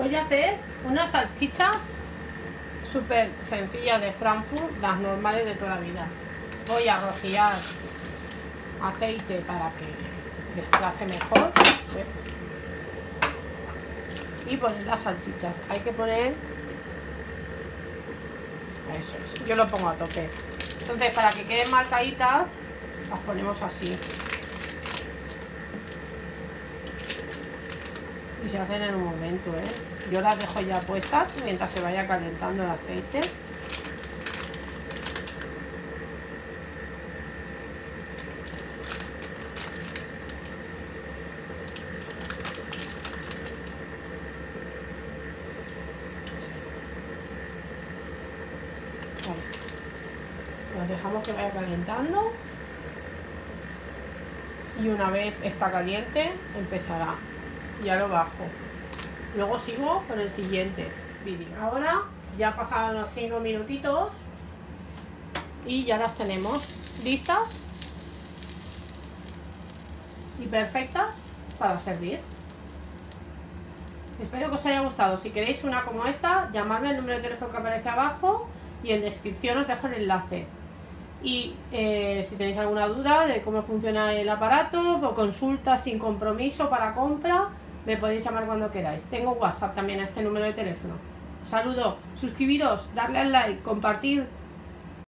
Voy a hacer unas salchichas súper sencillas de Frankfurt, las normales de toda la vida. Voy a rociar aceite para que desplace mejor. Y poner las salchichas. Hay que poner... Eso es. Yo lo pongo a tope. Entonces, para que queden marcaditas, las ponemos así. Y se hacen en un momento, ¿eh? Yo las dejo ya puestas mientras se vaya calentando el aceite. Los dejamos que vaya calentando. Y una vez está caliente, empezará ya lo bajo. Luego sigo con el siguiente vídeo. Ahora ya pasaron los 5 minutitos y ya las tenemos listas y perfectas para servir. Espero que os haya gustado. Si queréis una como esta, llamadme al número de teléfono que aparece abajo y en descripción os dejo el enlace. Y eh, si tenéis alguna duda de cómo funciona el aparato o consulta sin compromiso para compra, me podéis llamar cuando queráis. Tengo WhatsApp también a este número de teléfono. Saludo, suscribiros, darle al like, compartir